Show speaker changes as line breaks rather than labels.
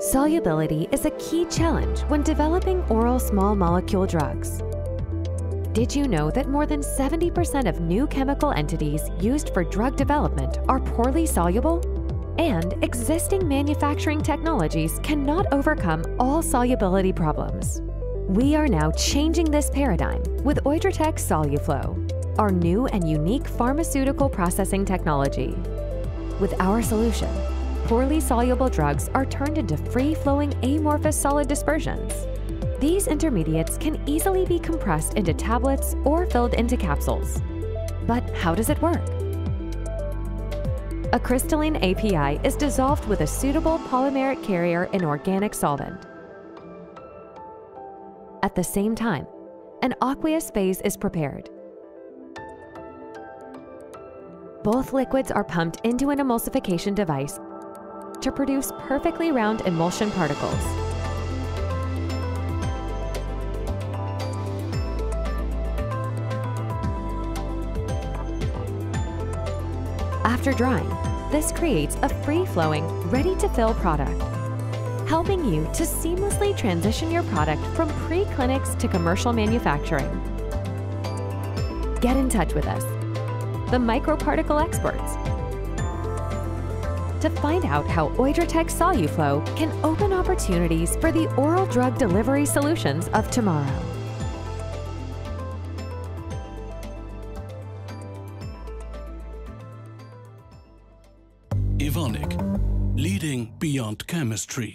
Solubility is a key challenge when developing oral small molecule drugs. Did you know that more than 70% of new chemical entities used for drug development are poorly soluble? And existing manufacturing technologies cannot overcome all solubility problems. We are now changing this paradigm with EUDRATEC SoluFlow, our new and unique pharmaceutical processing technology. With our solution, poorly soluble drugs are turned into free-flowing amorphous solid dispersions. These intermediates can easily be compressed into tablets or filled into capsules. But how does it work? A crystalline API is dissolved with a suitable polymeric carrier in organic solvent. At the same time, an aqueous phase is prepared. Both liquids are pumped into an emulsification device to produce perfectly round emulsion particles. After drying, this creates a free-flowing, ready-to-fill product, helping you to seamlessly transition your product from pre-clinics to commercial manufacturing. Get in touch with us, the microparticle experts, to find out how EUDRATEC SoluFlow can open opportunities for the oral drug delivery solutions of tomorrow.
Evonik, leading beyond chemistry.